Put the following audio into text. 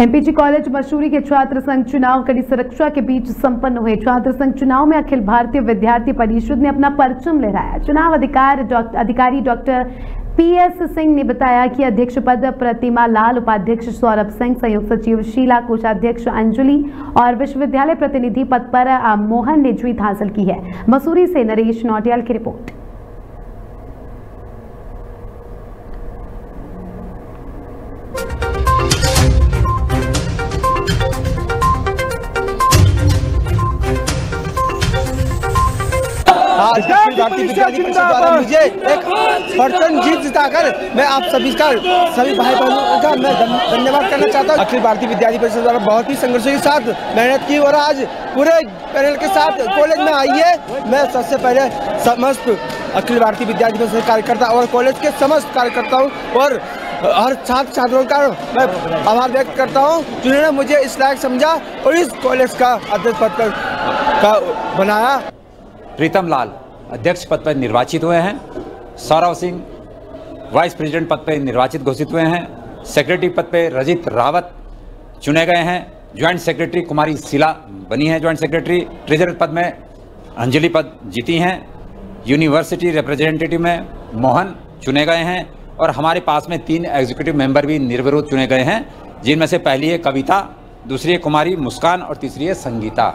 MPG college Mussoorie के छात्र संघ चुनाव कड़ी सुरक्षा के बीच संपन्न हुए। छात्र संघ चुनाव में अखिल भारतीय विद्यार्थी परिषद ने अपना परचम लहराया। चुनाव अधिकार डॉक- अधिकारी डॉक्टर पीएस सिंह ने बताया कि अध्यक्ष पद प्रतिमा लाल, उपाध्यक्ष सौरभ सिंह, संयुक्त सचिव शीला कोषाध्यक्ष अंजलि और विश्वविद्यालय प्रतिनिधि पद पर मोहन ने जीत हासिल की है। मसूरी से नरेश नौटियाल की रिपोर्ट। आज अखिल भारतीय विद्यार्थी परिषद द्वारा मुझे एक परसेंट जीत जिताकर मैं आप सभी का सभी भाई बहनों का मैं धन्यवाद करना चाहता हूँ। अखिल भारतीय विद्यार्थी परिषद द्वारा बहुत ही संघर्ष के साथ मेहनत की और आज पूरे पैनल के साथ कॉलेज में आई है। मैं सबसे पहले समस्त अखिल भारतीय विद्यार्थी परिषद कार्यकर्ता और कॉलेज के समस्त कार्यकर्ताओं और हर छात्र छात्रों का मैं आभार व्यक्त करता हूँ जिन्होंने मुझे इस लायक समझा और इस कॉलेज का अध्यक्ष पद का बनाया। प्रीतम लाल अध्यक्ष पद पर निर्वाचित हुए हैं। सौरव सिंह वाइस प्रेसिडेंट पद पर निर्वाचित घोषित हुए हैं। सेक्रेटरी पद पर रजित रावत चुने गए हैं। ज्वाइंट सेक्रेटरी कुमारी शिला बनी है ज्वाइंट सेक्रेटरी। ट्रेजरर पद में अंजलि पद जीती हैं। यूनिवर्सिटी रिप्रेजेंटेटिव में मोहन चुने गए हैं और हमारे पास में तीन एग्जीक्यूटिव मेंबर भी निर्विरोध चुने गए हैं, जिनमें से पहली है कविता, दूसरी है कुमारी मुस्कान और तीसरी है संगीता।